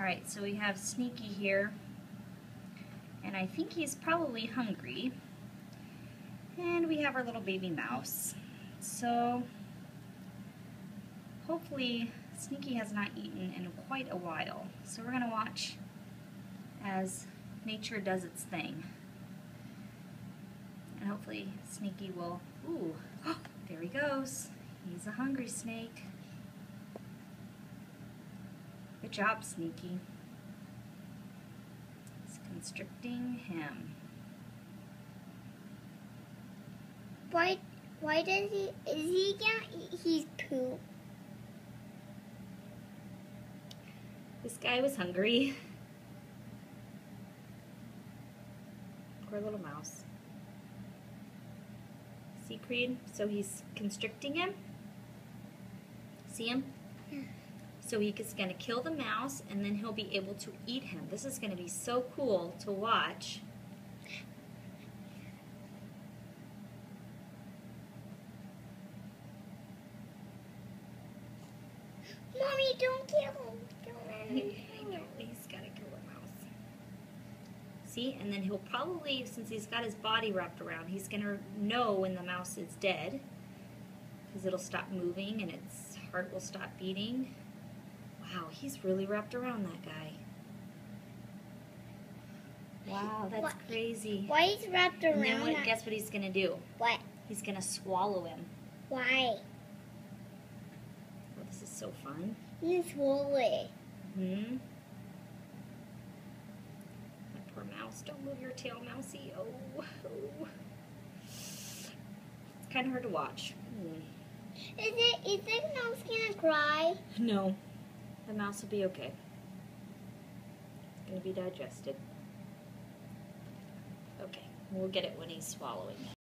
Alright, so we have Sneaky here. And I think he's probably hungry. And we have our little baby mouse. So, hopefully Sneaky has not eaten in quite a while. So we're going to watch as nature does its thing. And hopefully Sneaky will, ooh, there he goes. He's a hungry snake. Good job, Sneaky. It's constricting him. Why? Why does he? Is he gonna eat his poop? This guy was hungry. Poor little mouse. See, Creed? So he's constricting him. See him? Yeah. So he's going to kill the mouse and then he'll be able to eat him. This is going to be so cool to watch. Mommy, don't kill him. Don't let him he's got to kill the mouse. See, and then he'll probably, since he's got his body wrapped around, he's going to know when the mouse is dead because it'll stop moving and its heart will stop beating. Wow, he's really wrapped around that guy. Wow, that's What? crazy. Why is wrapped around? And then what, guess what he's going to do? What? He's going to swallow him. Why? Oh, this is so fun. This woolly. Hmm. My poor mouse. Don't move your tail, Mousy. Oh, oh. It's kind of hard to watch. Hmm. Is it? Is this mouse gonna cry? No, the mouse will be okay. It's going to be digested. Okay, we'll get it when he's swallowing.